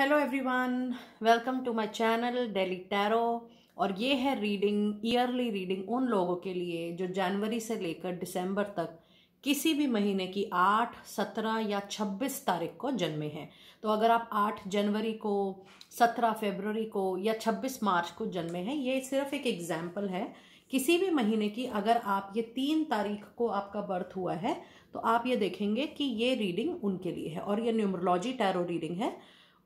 Hello everyone welcome to my channel daily tarot और ये है रीडिंग ईयरली रीडिंग उन लोगों के लिए जो जनवरी से लेकर दिसंबर तक किसी भी महीने की आठ, सत्रह या छब्बीस तारीख को जन्मे हैं। तो अगर आप आठ जनवरी को, सत्रह फरवरी को या छब्बीस मार्च को जन्मे हैं, ये सिर्फ़ एक एग्ज़ाम्पल है। किसी भी महीने की अगर आप ये तीन तारीख को आपका बर्थ हुआ है तो आप ये देखेंगे कि ये रीडिंग उनके लिए है और ये न्यूमरोलॉजी टैरो रीडिंग है।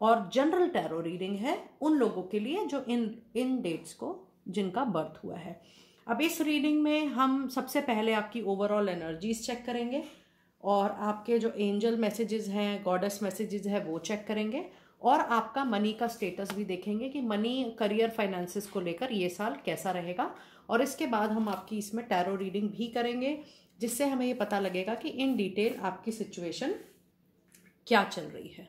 और जनरल टैरो रीडिंग है उन लोगों के लिए जो इन इन डेट्स को, जिनका बर्थ हुआ है। अब इस रीडिंग में हम सबसे पहले आपकी ओवरऑल एनर्जीज चेक करेंगे और आपके जो एंजल मैसेजेस हैं गॉडेस मैसेजेस है, वो चेक करेंगे और आपका मनी का स्टेटस भी देखेंगे कि मनी करियर फाइनेंसिस को लेकर ये साल कैसा रहेगा। और इसके बाद हम आपकी इसमें टैरो रीडिंग भी करेंगे, जिससे हमें ये पता लगेगा कि इन डिटेल आपकी सिचुएशन क्या चल रही है।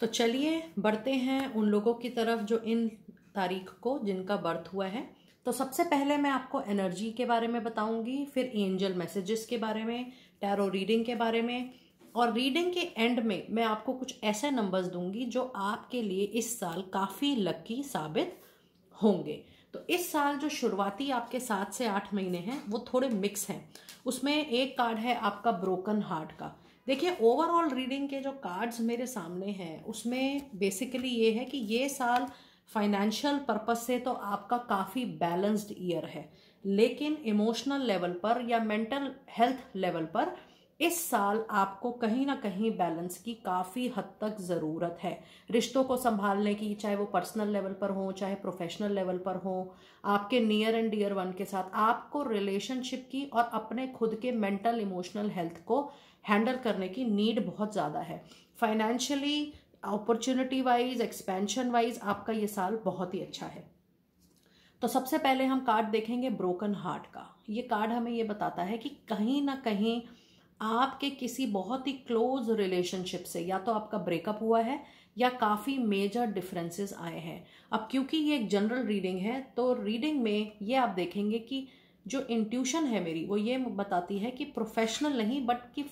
तो चलिए बढ़ते हैं उन लोगों की तरफ़ जो इन तारीख को जिनका बर्थ हुआ है। तो सबसे पहले मैं आपको एनर्जी के बारे में बताऊँगी, फिर एंजल मैसेजेस के बारे में, टैरो रीडिंग के बारे में। और रीडिंग के एंड में मैं आपको कुछ ऐसे नंबर्स दूँगी जो आपके लिए इस साल काफ़ी लकी साबित होंगे। तो इस साल जो शुरुआती आपके सात से आठ महीने हैं, वो थोड़े मिक्स हैं। उसमें एक कार्ड है आपका ब्रोकन हार्ट का। देखिए ओवरऑल रीडिंग के जो कार्ड्स मेरे सामने हैं, उसमें बेसिकली ये है कि ये साल फाइनेंशियल पर्पज से तो आपका काफ़ी बैलेंस्ड ईयर है। लेकिन इमोशनल लेवल पर या मेंटल हेल्थ लेवल पर इस साल आपको कहीं ना कहीं बैलेंस की काफ़ी हद तक ज़रूरत है। रिश्तों को संभालने की, चाहे वो पर्सनल लेवल पर हो, चाहे प्रोफेशनल लेवल पर हो, आपके नियर एंड डियर वन के साथ आपको रिलेशनशिप की और अपने खुद के मेंटल इमोशनल हेल्थ को हैंडल करने की नीड बहुत ज़्यादा है। Financially opportunity wise expansion wise आपका ये साल बहुत ही अच्छा है। तो सबसे पहले हम कार्ड देखेंगे ब्रोकन हार्ट का। ये कार्ड हमें ये बताता है कि कहीं ना कहीं आपके किसी बहुत ही क्लोज रिलेशनशिप से, या तो आपका ब्रेकअप हुआ है, या काफ़ी मेजर डिफरेंसेस आए हैं। अब क्योंकि ये एक जनरल रीडिंग है तो रीडिंग में ये आप देखेंगे कि जो इंट्यूशन है मेरी, वो ये बताती है कि प्रोफेशनल नहीं बट कि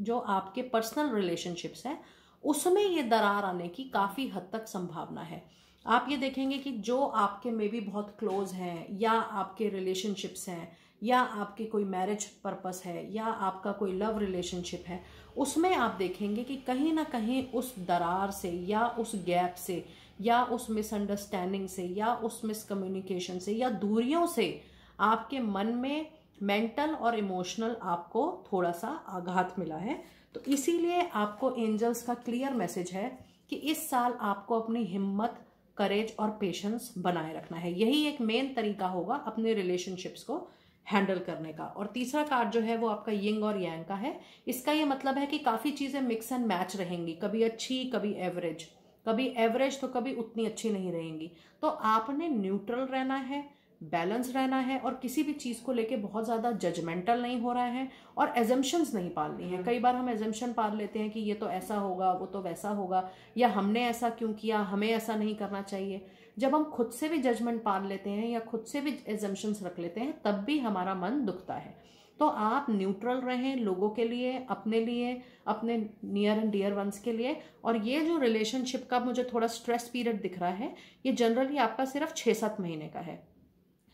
जो आपके पर्सनल रिलेशनशिप्स हैं, उसमें ये दरार आने की काफ़ी हद तक संभावना है। आप ये देखेंगे कि जो आपके में भी बहुत क्लोज हैं, या आपके रिलेशनशिप्स हैं या आपके कोई मैरिज पर्पस है, या आपका कोई लव रिलेशनशिप है, उसमें आप देखेंगे कि कहीं ना कहीं उस दरार से या उस गैप से या उस मिसअंडरस्टैंडिंग से या उस मिसकम्युनिकेशन से या दूरियों से आपके मन में मेंटल और इमोशनल आपको थोड़ा सा आघात मिला है। तो इसीलिए आपको एंजल्स का क्लियर मैसेज है कि इस साल आपको अपनी हिम्मत करेज और पेशेंस बनाए रखना है। यही एक मेन तरीका होगा अपने रिलेशनशिप्स को हैंडल करने का। और तीसरा कार्ड जो है वो आपका यंग और यांग का है। इसका ये मतलब है कि काफ़ी चीज़ें मिक्स एंड मैच रहेंगी। कभी अच्छी कभी एवरेज कभी एवरेज तो कभी उतनी अच्छी नहीं रहेंगी। तो आपने न्यूट्रल रहना है बैलेंस रहना है और किसी भी चीज़ को लेके बहुत ज़्यादा जजमेंटल नहीं हो रहा है और एजम्पन्स नहीं पालनी है। कई बार हम एजम्पन पाल लेते हैं कि ये तो ऐसा होगा वो तो वैसा होगा या हमने ऐसा क्यों किया हमें ऐसा नहीं करना चाहिए। जब हम खुद से भी जजमेंट पाल लेते हैं या खुद से भी एजम्पन्स रख लेते हैं, तब भी हमारा मन दुखता है। तो आप न्यूट्रल रहें लोगों के लिए, अपने लिए, अपने नियर एंड डियर वंस के लिए। और ये जो रिलेशनशिप का मुझे थोड़ा स्ट्रेस पीरियड दिख रहा है, ये जनरली आपका सिर्फ़ छः सात महीने का है।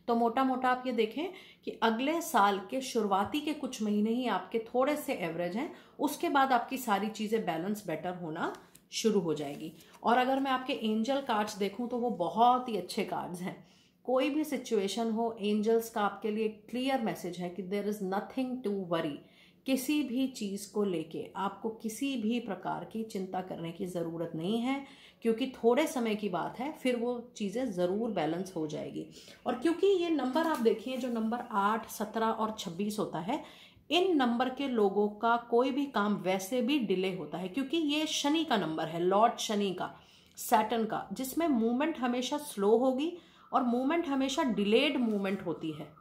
तो मोटा मोटा आप ये देखें कि अगले साल के शुरुआती के कुछ महीने ही आपके थोड़े से एवरेज हैं, उसके बाद आपकी सारी चीज़ें बैलेंस बेटर होना शुरू हो जाएगी। और अगर मैं आपके एंजल कार्ड्स देखूँ तो वो बहुत ही अच्छे कार्ड्स हैं। कोई भी सिचुएशन हो एंजल्स का आपके लिए क्लियर मैसेज है कि there is nothing to worry किसी भी चीज़ को लेके आपको किसी भी प्रकार की चिंता करने की ज़रूरत नहीं है, क्योंकि थोड़े समय की बात है, फिर वो चीज़ें ज़रूर बैलेंस हो जाएगी। और क्योंकि ये नंबर आप देखिए, जो नंबर आठ, सत्रह और छब्बीस होता है इन नंबर के लोगों का कोई भी काम वैसे भी डिले होता है, क्योंकि ये शनि का नंबर है, लॉर्ड शनि का सैटन का, जिसमें मूवमेंट हमेशा स्लो होगी और मूवमेंट हमेशा डिलेड मूवमेंट होती है।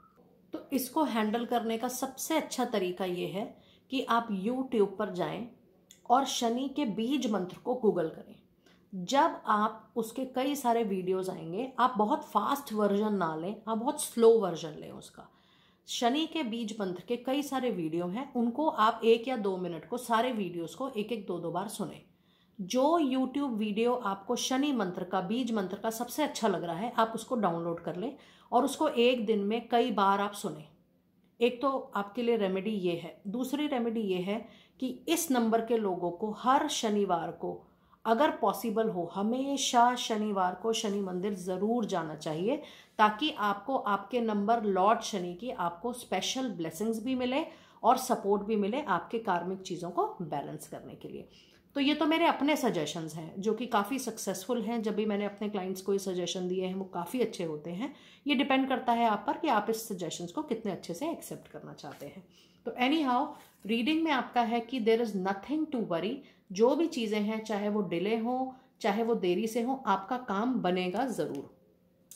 तो इसको हैंडल करने का सबसे अच्छा तरीका ये है कि आप यूट्यूब पर जाएँ और शनि के बीज मंत्र को गूगल करें। जब आप उसके कई सारे वीडियोस आएँगे, आप बहुत फास्ट वर्जन ना लें, आप बहुत स्लो वर्जन लें उसका। शनि के बीज मंत्र के कई सारे वीडियो हैं, उनको आप एक या दो मिनट को सारे वीडियोस को एक एक दो दो बार सुने। जो यूट्यूब वीडियो आपको शनि मंत्र का, बीज मंत्र का सबसे अच्छा लग रहा है, आप उसको डाउनलोड कर लें और उसको एक दिन में कई बार आप सुने। एक तो आपके लिए रेमेडी ये है। दूसरी रेमेडी ये है कि इस नंबर के लोगों को, हर शनिवार को अगर पॉसिबल हो, हमेशा शनिवार को शनि मंदिर ज़रूर जाना चाहिए, ताकि आपको, आपके नंबर लॉर्ड शनि की आपको स्पेशल ब्लेसिंग्स भी मिले और सपोर्ट भी मिले आपके कार्मिक चीज़ों को बैलेंस करने के लिए। तो ये तो मेरे अपने सजेशंस हैं, जो कि काफ़ी सक्सेसफुल हैं। जब भी मैंने अपने क्लाइंट्स को ये सजेशन दिए हैं, वो काफ़ी अच्छे होते हैं। ये डिपेंड करता है आप पर कि आप इस सजेशंस को कितने अच्छे से एक्सेप्ट करना चाहते हैं। तो एनी हाउ रीडिंग में आपका है कि there is nothing to worry जो भी चीज़ें हैं, चाहे वो डिले हो, चाहे वो देरी से हो, आपका काम बनेगा ज़रूर।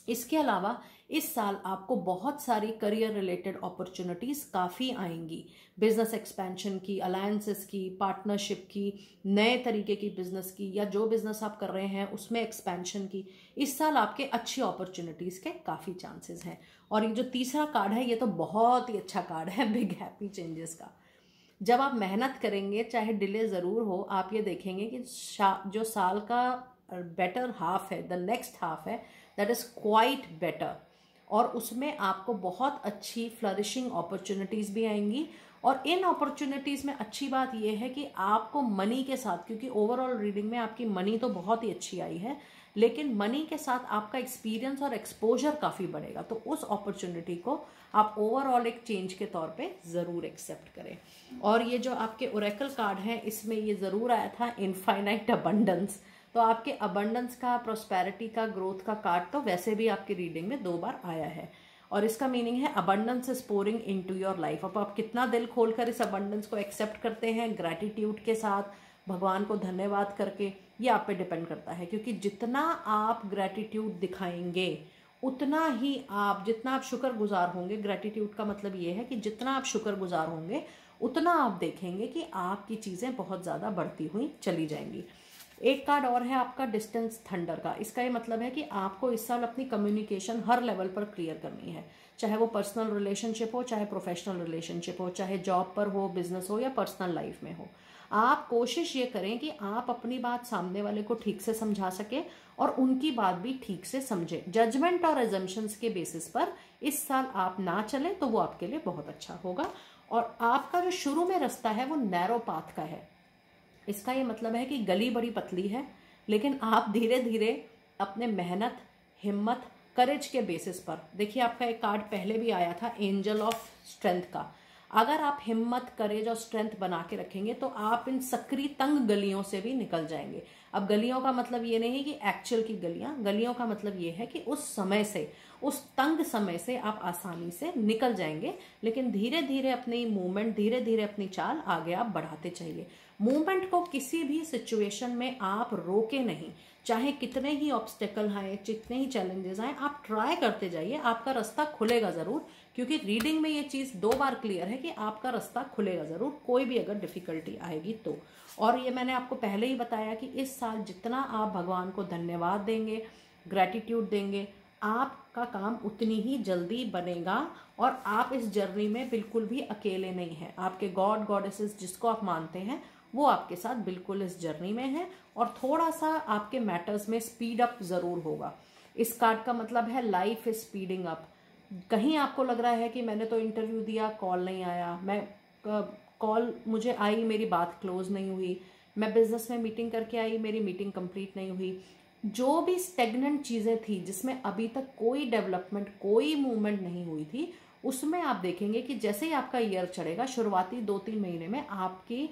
इसके अलावा इस साल आपको बहुत सारी करियर रिलेटेड अपॉर्चुनिटीज़ काफ़ी आएँगी। बिज़नेस एक्सपेंशन की अलायंसेस की पार्टनरशिप की, नए तरीके की बिज़नेस की, या जो बिज़नेस आप कर रहे हैं, उसमें एक्सपेंशन की। इस साल आपके अच्छी अपॉर्चुनिटीज़ के काफ़ी चांसेस हैं। और ये जो तीसरा कार्ड है, ये तो बहुत ही अच्छा कार्ड है बिग हैप्पी चेंजेस का। जब आप मेहनत करेंगे, चाहे डिले ज़रूर हो, आप ये देखेंगे कि जो साल का बेटर हाफ़ है द नेक्स्ट हाफ़ है दैट इज़ क्वाइट बेटर और उसमें आपको बहुत अच्छी फ्लरिशिंग अपॉर्चुनिटीज़ भी आएँगी। और इन अपॉर्चुनिटीज़ में अच्छी बात यह है कि आपको मनी के साथ, क्योंकि ओवरऑल रीडिंग में आपकी मनी तो बहुत ही अच्छी आई है लेकिन मनी के साथ आपका एक्सपीरियंस और एक्सपोजर काफ़ी बढ़ेगा। तो उस अपॉर्चुनिटी को आप ओवरऑल एक चेंज के तौर पे ज़रूर एक्सेप्ट करें। और ये जो आपके ओरेकल कार्ड है, इसमें ये ज़रूर आया था इनफाइनाइट अबंडेंस तो आपके अबंडेंस का प्रोस्पेरिटी का ग्रोथ का कार्ड तो वैसे भी आपकी रीडिंग में दो बार आया है। और इसका मीनिंग है abundance is pouring into your life अब आप कितना दिल खोलकर इस अबंडेंस को एक्सेप्ट करते हैं ग्रेटिट्यूड के साथ, भगवान को धन्यवाद करके। ये आप पे डिपेंड करता है, क्योंकि जितना आप ग्रेटिट्यूड दिखाएँगे, उतना ही आप, जितना आप शुक्रगुजार होंगे ग्रेटिट्यूड का मतलब ये है कि जितना आप शुक्रगुजार होंगे, उतना आप देखेंगे कि आपकी चीज़ें बहुत ज़्यादा बढ़ती हुई चली जाएँगी। एक कार्ड और है आपका डिस्टेंस थंडर का। इसका ये मतलब है कि आपको इस साल अपनी कम्युनिकेशन हर लेवल पर क्लियर करनी है। चाहे वो पर्सनल रिलेशनशिप हो, चाहे प्रोफेशनल रिलेशनशिप हो, चाहे जॉब पर हो बिज़नेस हो या पर्सनल लाइफ में हो। आप कोशिश ये करें कि आप अपनी बात सामने वाले को ठीक से समझा सके और उनकी बात भी ठीक से समझे। जजमेंट और एजम्पन्स के बेसिस पर इस साल आप ना चलें तो वो आपके लिए बहुत अच्छा होगा। और आपका जो शुरू में रास्ता है वो नैरो पाथ का है। इसका ये मतलब है कि गली बड़ी पतली है, लेकिन आप धीरे धीरे अपने मेहनत, हिम्मत करेज के बेसिस पर। देखिए, आपका एक कार्ड पहले भी आया था एंजल ऑफ़ स्ट्रेंथ का। अगर आप हिम्मत करेज और स्ट्रेंथ बना के रखेंगे तो आप इन सक्रिय तंग गलियों से भी निकल जाएँगे। अब गलियों का मतलब ये नहीं कि एक्चुअल की गलियाँ। गलियों का मतलब ये है कि उस समय से, उस तंग समय से आप आसानी से निकल जाएँगे। लेकिन धीरे धीरे अपनी मूवमेंट धीरे धीरे अपनी चाल आगे आप बढ़ाते चाहिए मूवमेंट को किसी भी सिचुएशन में आप रोके नहीं। चाहे कितने ही ऑब्स्टेकल आए, जितने ही चैलेंजेस आए, आप ट्राई करते जाइए। आपका रास्ता खुलेगा ज़रूर। क्योंकि रीडिंग में ये चीज़ दो बार क्लियर है कि आपका रास्ता खुलेगा ज़रूर, कोई भी अगर डिफ़िकल्टी आएगी तो। और ये मैंने आपको पहले ही बताया कि इस साल जितना आप भगवान को धन्यवाद देंगे ग्रेटिट्यूड देंगे, आपका काम उतनी ही जल्दी बनेगा और आप इस जर्नी में बिल्कुल भी अकेले नहीं हैं। आपके गॉड गॉडेसेस जिसको आप मानते हैं, वो आपके साथ बिल्कुल इस जर्नी में है और थोड़ा सा आपके मैटर्स में स्पीड अप ज़रूर होगा। इस कार्ड का मतलब है लाइफ इज़ स्पीडिंग अप कहीं आपको लग रहा है कि मैंने तो इंटरव्यू दिया कॉल नहीं आया। मैं कॉल मुझे आई, मेरी बात क्लोज नहीं हुई। मैं बिज़नेस में मीटिंग करके आई, मेरी मीटिंग कंप्लीट नहीं हुई। जो भी स्टेगनेंट चीज़ें थी, जिसमें अभी तक कोई डेवलपमेंट कोई मूवमेंट नहीं हुई थी, उसमें आप देखेंगे कि जैसे ही आपका ईयर चढ़ेगा, शुरुआती दो तीन महीने में आपकी,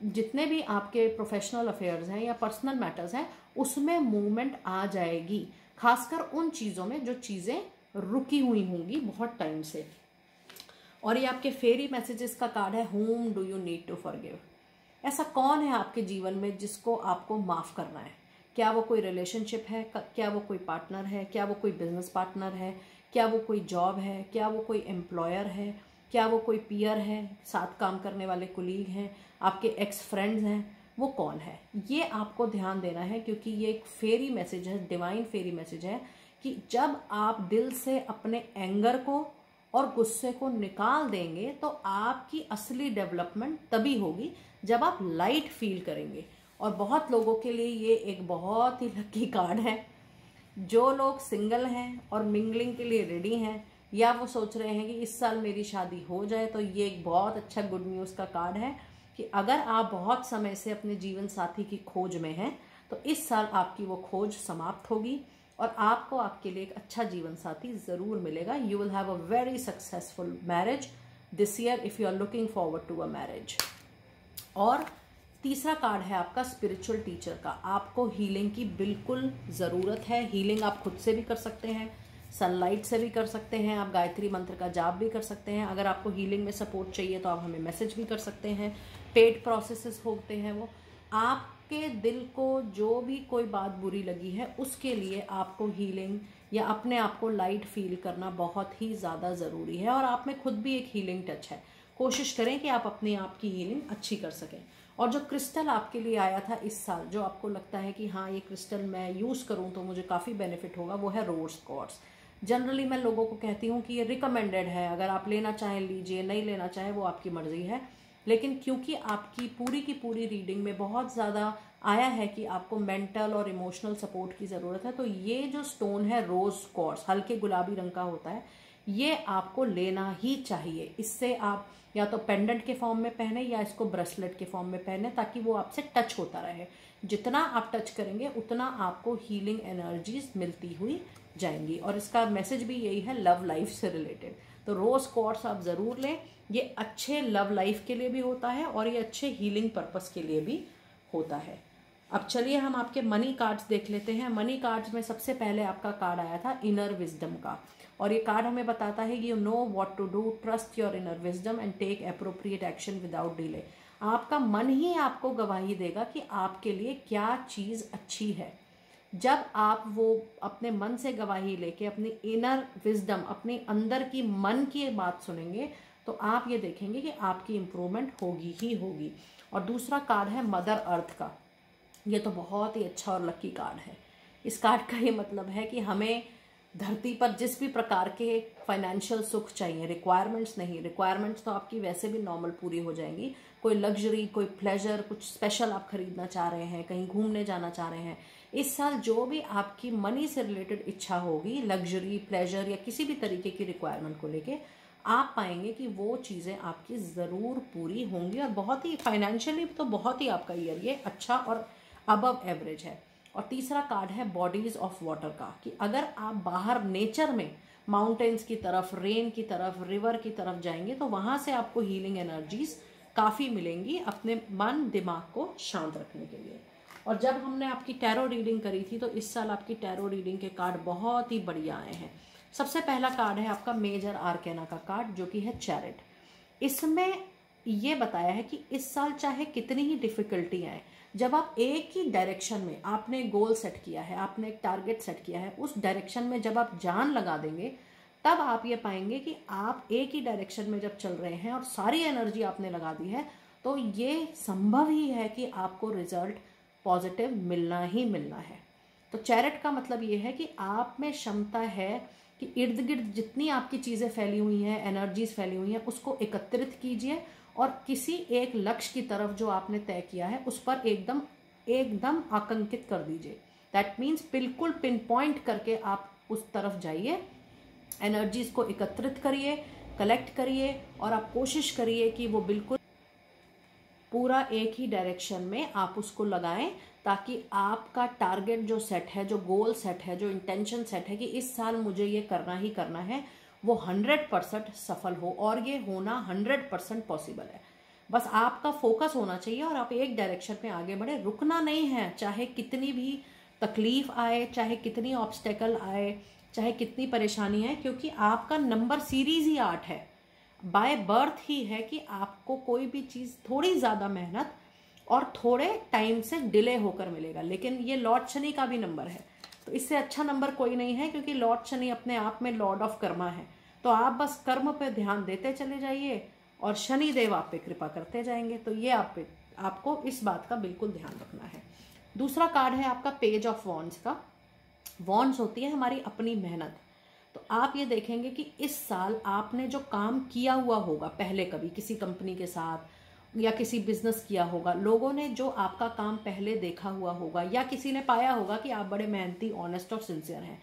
जितने भी आपके प्रोफेशनल अफेयर्स हैं या पर्सनल मैटर्स हैं, उसमें मूवमेंट आ जाएगी। खासकर उन चीज़ों में जो चीज़ें रुकी हुई होंगी बहुत टाइम से। और ये आपके फेरी मैसेजेस का कार्ड है whom do you need to forgive ऐसा कौन है आपके जीवन में जिसको आपको माफ़ करना है? क्या वो कोई रिलेशनशिप है? क्या वो कोई पार्टनर है? क्या वो कोई बिज़नेस पार्टनर है? क्या वो कोई जॉब है? क्या वो कोई एम्प्लॉयर है? क्या वो कोई पियर है? साथ काम करने वाले कुलीग हैं? आपके एक्स फ्रेंड्स हैं? वो कौन है? ये आपको ध्यान देना है क्योंकि ये एक फेरी मैसेज है डिवाइन फेरी मैसेज है। कि जब आप दिल से अपने एंगर को और गुस्से को निकाल देंगे तो आपकी असली डेवलपमेंट तभी होगी जब आप लाइट फील करेंगे। और बहुत लोगों के लिए ये एक बहुत ही लकी कार्ड है। जो लोग सिंगल हैं और मिंगलिंग के लिए रेडी हैं, या वो सोच रहे हैं कि इस साल मेरी शादी हो जाए तो ये एक बहुत अच्छा गुड न्यूज़ का कार्ड है कि अगर आप बहुत समय से अपने जीवन साथी की खोज में हैं तो इस साल आपकी वो खोज समाप्त होगी। और आपको आपके लिए एक अच्छा जीवन साथी ज़रूर मिलेगा। You will have a very successful marriage this year if you are looking forward to a marriage और तीसरा कार्ड है आपका स्पिरिचुअल टीचर का। आपको हीलिंग की बिल्कुल ज़रूरत है। हीलिंग आप खुद से भी कर सकते हैं सनलाइट से भी कर सकते हैं, आप गायत्री मंत्र का जाप भी कर सकते हैं। अगर आपको हीलिंग में सपोर्ट चाहिए तो आप हमें मैसेज भी कर सकते हैं। पेड प्रोसेसेस होते हैं वो। आपके दिल को जो भी कोई बात बुरी लगी है, उसके लिए आपको हीलिंग या अपने आप को लाइट फील करना बहुत ही ज़्यादा ज़रूरी है। और आप में खुद भी एक हीलिंग टच है। कोशिश करें कि आप अपने आप की हीलिंग अच्छी कर सकें। और जो क्रिस्टल आपके लिए आया था इस साल, जो आपको लगता है कि हाँ ये क्रिस्टल मैं यूज़ करूँ तो मुझे काफ़ी बेनिफिट होगा, वो है रोज कॉर्ड्स जनरली मैं लोगों को कहती हूँ कि ये रिकमेंडेड है। अगर आप लेना चाहें, लीजिए, नहीं लेना चाहें, वो आपकी मर्ज़ी है। लेकिन क्योंकि आपकी पूरी की पूरी रीडिंग में बहुत ज़्यादा आया है कि आपको मेंटल और इमोशनल सपोर्ट की ज़रूरत है तो ये जो स्टोन है रोज़ कॉर्स हल्के गुलाबी रंग का होता है, ये आपको लेना ही चाहिए। इससे आप या तो पेंडेंट के फॉर्म में पहने या इसको ब्रेसलेट के फॉर्म में पहने ताकि वो आपसे टच होता रहे। जितना आप टच करेंगे, उतना आपको हीलिंग एनर्जीज मिलती हुई जाएँगी। और इसका मैसेज भी यही है लव लाइफ से रिलेटेड तो रोज कोर्स आप ज़रूर लें। ये अच्छे लव लाइफ के लिए भी होता है और ये अच्छे हीलिंग पर्पस के लिए भी होता है। अब चलिए हम आपके मनी कार्ड्स देख लेते हैं। मनी कार्ड्स में सबसे पहले आपका कार्ड आया था इनर विजडम का। और ये कार्ड हमें बताता है you know what to do trust your inner wisdom and take appropriate action without delay आपका मन ही आपको गवाही देगा कि आपके लिए क्या चीज़ अच्छी है। जब आप वो अपने मन से गवाही लेके, अपनी इनर विजडम अपने अंदर की मन की बात सुनेंगे तो आप ये देखेंगे कि आपकी इम्प्रूवमेंट होगी ही होगी। और दूसरा कार्ड है मदर अर्थ का। ये तो बहुत ही अच्छा और लकी कार्ड है। इस कार्ड का ये मतलब है कि हमें धरती पर जिस भी प्रकार के फाइनेंशियल सुख चाहिए रिक्वायरमेंट्स नहीं रिक्वायरमेंट्स तो आपकी वैसे भी नॉर्मल पूरी हो जाएँगी। कोई लग्जरी कोई प्लेजर कुछ स्पेशल आप खरीदना चाह रहे हैं, कहीं घूमने जाना चाह रहे हैं इस साल जो भी आपकी मनी से रिलेटेड इच्छा होगी लग्जरी प्लेजर या किसी भी तरीके की रिक्वायरमेंट को लेके, आप पाएँगे कि वो चीज़ें आपकी ज़रूर पूरी होंगी और बहुत ही फाइनेंशियली तो बहुत ही आपका ईयर ये अच्छा और अबव एवरेज है। और तीसरा कार्ड है बॉडीज ऑफ़ वाटर का, कि अगर आप बाहर नेचर में माउंटेन्स की तरफ़ रेन की तरफ़ रिवर की तरफ़ जाएँगे तो वहाँ से आपको हीलिंग एनर्जीज काफ़ी मिलेंगी अपने मन, दिमाग को शांत रखने के लिए। और जब हमने आपकी टैरो रीडिंग करी थी तो इस साल आपकी टैरो रीडिंग के कार्ड बहुत ही बढ़िया आए हैं। सबसे पहला कार्ड है आपका मेजर आर्केना का कार्ड जो कि है चैरिट इसमें ये बताया है कि इस साल चाहे कितनी ही डिफिकल्टी आए, जब आप एक ही डायरेक्शन में आपने गोल सेट किया है, आपने एक टारगेट सेट किया है, उस डायरेक्शन में जब आप जान लगा देंगे, तब आप ये पाएँगे कि आप एक ही डायरेक्शन में जब चल रहे हैं और सारी एनर्जी आपने लगा दी है तो ये संभव ही है कि आपको रिज़ल्ट पॉजिटिव मिलना ही मिलना है। तो चैरिट का मतलब ये है कि आप में क्षमता है कि इर्द गिर्द जितनी आपकी चीज़ें फैली हुई हैं एनर्जीज फैली हुई हैं, उसको एकत्रित कीजिए और किसी एक लक्ष्य की तरफ़ जो आपने तय किया है, उस पर एकदम एकदम आकंकित कर दीजिए। दैट मीन्स बिल्कुल पिन पॉइंट करके आप उस तरफ़ जाइए एनर्जीज को एकत्रित करिए कलेक्ट करिए और आप कोशिश करिए कि वो बिल्कुल पूरा एक ही डायरेक्शन में आप उसको लगाएँ ताकि आपका टारगेट जो सेट है, जो गोल सेट है, जो इंटेंशन सेट है कि इस साल मुझे ये करना ही करना है, वो हंड्रेड परसेंट सफल हो और ये होना हंड्रेड परसेंट पॉसिबल है। बस आपका फोकस होना चाहिए और आप एक डायरेक्शन में आगे बढ़े। रुकना नहीं है, चाहे कितनी भी तकलीफ़ आए, चाहे कितनी ऑब्स्टेकल आए, चाहे कितनी परेशानी है क्योंकि आपका नंबर सीरीज़ ही आठ है। बाय बर्थ ही है कि आपको कोई भी चीज़ थोड़ी ज़्यादा मेहनत और थोड़े टाइम से डिले होकर मिलेगा। लेकिन ये लॉर्ड शनि का भी नंबर है। तो इससे अच्छा नंबर कोई नहीं है, क्योंकि लॉर्ड शनि अपने आप में लॉर्ड ऑफ़ कर्मा है। तो आप बस कर्म पे ध्यान देते चले जाइए और शनि देव आप पे कृपा करते जाएँगे। तो ये आप पे, आपको इस बात का बिल्कुल ध्यान रखना है। दूसरा कार्ड है आपका पेज ऑफ़ वॉन्स का। वॉन्स होती है हमारी अपनी मेहनत। तो आप ये देखेंगे कि इस साल आपने जो काम किया हुआ होगा, पहले कभी किसी कंपनी के साथ या किसी बिज़नेस किया होगा, लोगों ने जो आपका काम पहले देखा हुआ होगा या किसी ने पाया होगा कि आप बड़े मेहनती ऑनेस्ट और सिंसियर हैं,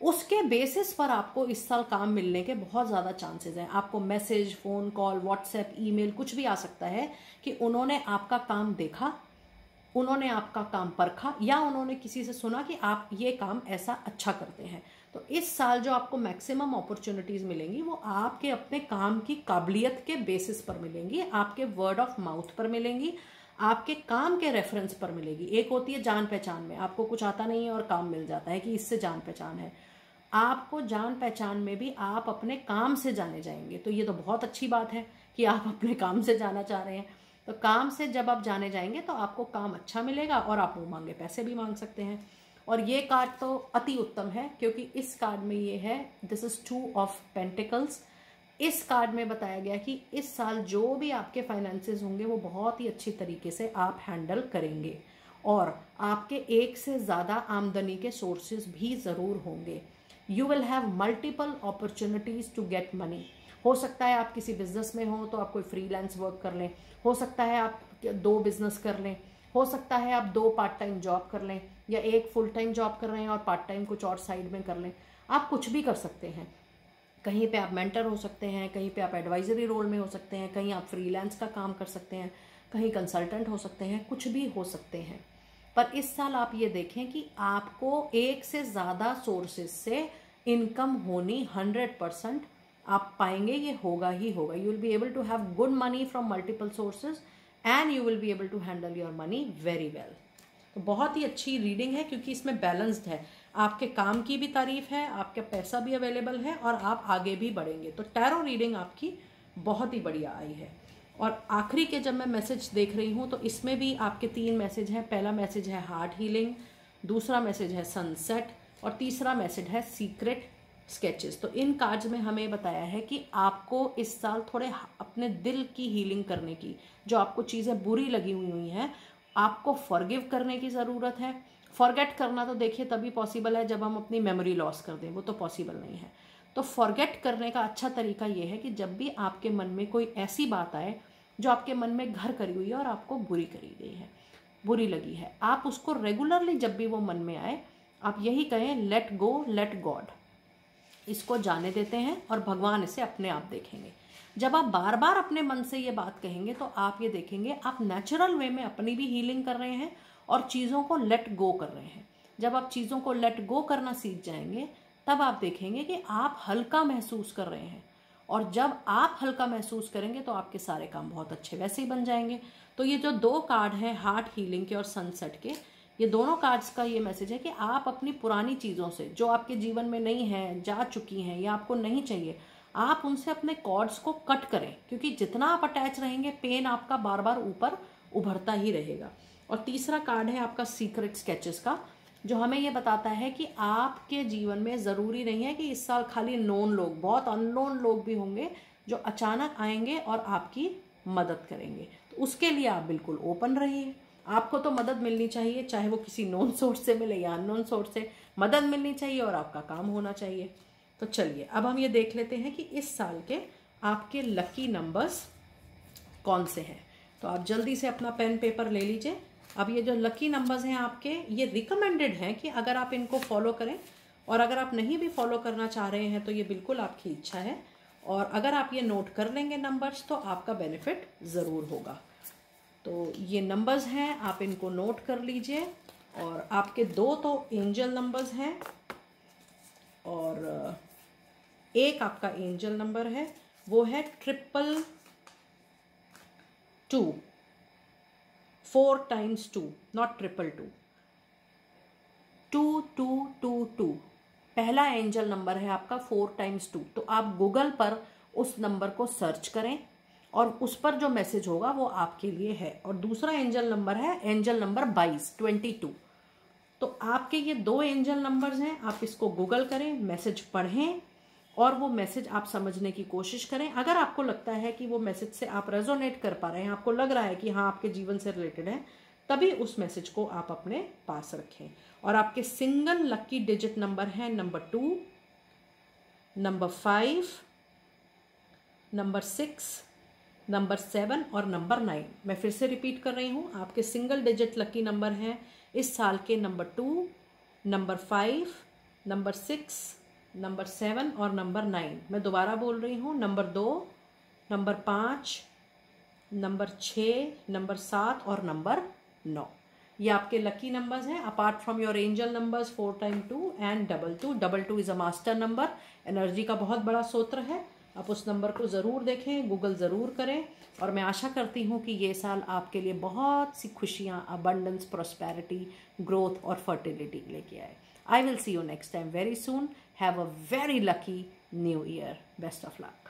उसके बेसिस पर आपको इस साल काम मिलने के बहुत ज़्यादा चांसेस हैं। आपको message phone call WhatsApp email कुछ भी आ सकता है कि उन्होंने आपका काम देखा, उन्होंने आपका काम परखा या उन्होंने किसी से सुना कि आप ये काम ऐसा अच्छा करते हैं। तो इस साल जो आपको मैक्सिमम अपॉर्चुनिटीज़ मिलेंगी, वो आपके अपने काम की काबिलियत के बेसिस पर मिलेंगी, आपके वर्ड ऑफ़ माउथ पर मिलेंगी, आपके काम के रेफरेंस पर मिलेगी। एक होती है जान पहचान में, आपको कुछ आता नहीं है और काम मिल जाता है कि इससे जान पहचान है। आपको जान पहचान में भी आप अपने काम से जाने जाएँगे। तो ये तो बहुत अच्छी बात है कि आप अपने काम से जाना चाह रहे हैं। तो काम से जब आप जाने जाएँगे तो आपको काम अच्छा मिलेगा और आप वो मांगे, पैसे भी मांग सकते हैं। और ये कार्ड तो अति उत्तम है, क्योंकि इस कार्ड में ये है this is two of pentacles इस कार्ड में बताया गया कि इस साल जो भी आपके फाइनेंसेस होंगे, वो बहुत ही अच्छी तरीके से आप हैंडल करेंगे। और आपके एक से ज़्यादा आमदनी के सोर्सेज भी ज़रूर होंगे। You will have multiple opportunities to get money हो सकता है आप किसी बिज़नेस में हो तो आप कोई फ्रीलांस वर्क कर लें। हो सकता है आप दो बिज़नेस कर लें। हो सकता है आप दो पार्ट टाइम जॉब कर लें। या एक फुल टाइम जॉब कर रहे हैं और पार्ट टाइम कुछ और साइड में कर लें, आप कुछ भी कर सकते हैं। कहीं पे आप मेंटर हो सकते हैं, कहीं पे आप एडवाइजरी रोल में हो सकते हैं, कहीं आप फ्रीलांस का काम कर सकते हैं, कहीं कंसल्टेंट हो सकते हैं, कुछ भी हो सकते हैं। पर इस साल आप ये देखें कि आपको एक से ज़्यादा सोर्सेज से इनकम होनी हंड्रेड परसेंट आप पाएँगे, ये होगा ही होगा। You will be able to have good money from multiple sources and you will be able to handle your money very well तो बहुत ही अच्छी रीडिंग है क्योंकि इसमें बैलेंस्ड है। आपके काम की भी तारीफ़ है, आपका पैसा भी अवेलेबल है और आप आगे भी बढ़ेंगे। तो टैरो रीडिंग आपकी बहुत ही बढ़िया आई है। और आखिरी के जब मैं मैसेज देख रही हूँ तो इसमें भी आपके तीन मैसेज हैं। पहला मैसेज है हार्ट हीलिंग दूसरा मैसेज है सनसेट और तीसरा मैसेज है सीक्रेट स्केचेस तो इन कार्ड्स में हमें बताया है कि आपको इस साल थोड़े अपने दिल की हीलिंग करने की, जो आपको चीज़ें बुरी लगी हुई हुई हैं आपको फॉरगिव करने की ज़रूरत है। फॉरगेट करना तो देखिए तभी पॉसिबल है जब हम अपनी मेमोरी लॉस कर दें, वो तो पॉसिबल नहीं है। तो फॉरगेट करने का अच्छा तरीका ये है कि जब भी आपके मन में कोई ऐसी बात आए, जो आपके मन में घर करी हुई है और आपको बुरी करी गई है, बुरी लगी है, आप उसको रेगुलरली जब भी वो मन में आए, आप यही कहें लेट गो लेट गॉड इसको जाने देते हैं और भगवान इसे अपने आप देखेंगे। जब आप बार बार अपने मन से ये बात कहेंगे तो आप ये देखेंगे, आप नेचुरल वे में अपनी भी हीलिंग कर रहे हैं और चीज़ों को लेट गो कर रहे हैं। जब आप चीज़ों को लेट गो करना सीख जाएँगे, तब आप देखेंगे कि आप हल्का महसूस कर रहे हैं। और जब आप हल्का महसूस करेंगे तो आपके सारे काम बहुत अच्छे वैसे ही बन जाएँगे। तो ये जो दो कार्ड हैं हार्ट हीलिंग के और सनसेट के ये दोनों कार्ड्स का ये मैसेज है कि आप अपनी पुरानी चीज़ों से, जो आपके जीवन में नहीं है, जा चुकी हैं या आपको नहीं चाहिए, आप उनसे अपने कॉर्ड्स को कट करें, क्योंकि जितना आप अटैच रहेंगे पेन आपका बार बार ऊपर उभरता ही रहेगा। और तीसरा कार्ड है आपका सीक्रेट स्केचेस का, जो हमें ये बताता है कि आपके जीवन में ज़रूरी नहीं है कि इस साल खाली नोन लोग, बहुत अननोन लोग भी होंगे, जो अचानक आएँगे और आपकी मदद करेंगे। तो उसके लिए आप बिल्कुल ओपन रहिए। आपको तो मदद मिलनी चाहिए, चाहे वो किसी नोन सोर्स से मिले या अननोन सोर्स से, मदद मिलनी चाहिए और आपका काम होना चाहिए। तो चलिए, अब हम ये देख लेते हैं कि इस साल के आपके लकी नंबर्स कौन से हैं। तो आप जल्दी से अपना पेन पेपर ले लीजिए। अब ये जो लकी नंबर्स हैं आपके, ये रिकमेंडेड हैं कि अगर आप इनको फॉलो करें और अगर आप नहीं भी फॉलो करना चाह रहे हैं तो ये बिल्कुल आपकी इच्छा है। और अगर आप ये नोट कर लेंगे नंबर्स तो आपका बेनिफिट ज़रूर होगा। तो ये नंबर्स हैं, आप इनको नोट कर लीजिए और आपके दो तो एंजल नंबर्स हैं और एक आपका एंजल नंबर है, वो है triple two four times two not triple two two two two two पहला एंजल नंबर है आपका फोर टाइम्स टू तो आप गूगल पर उस नंबर को सर्च करें। और उस पर जो मैसेज होगा वो आपके लिए है। और दूसरा एंजल नंबर है एंजल नंबर बाईस ट्वेंटी टू तो आपके ये दो एंजल नंबर्स हैं, आप इसको गूगल करें मैसेज पढ़ें और वो मैसेज आप समझने की कोशिश करें। अगर आपको लगता है कि वो मैसेज से आप रेजोनेट कर पा रहे हैं, आपको लग रहा है कि हाँ आपके जीवन से रिलेटेड है, तभी उस मैसेज को आप अपने पास रखें। और आपके सिंगल लक्की डिजिट नंबर है number two number five number six number seven और नंबर नाइन। मैं फिर से रिपीट कर रही हूँ, आपके सिंगल डिजिट लकी नंबर हैं। इस साल के number two, number five, number six, number seven और नंबर नाइन। मैं दोबारा बोल रही हूँ, नंबर दो, नंबर पाँच, नंबर छः, नंबर सात और नंबर नौ। ये आपके लकी नंबर्स हैं। Apart from your angel numbers four time two and double two double two is a master number energy का बहुत बड़ा सोत्र है। आप उस नंबर को ज़रूर देखें, गूगल ज़रूर करें और मैं आशा करती हूँ कि ये साल आपके लिए बहुत सी खुशियाँ अबंडेंस प्रॉस्पेरिटी ग्रोथ और फर्टिलिटी लेके आए। I will see you next time very soon have a very lucky new year best of luck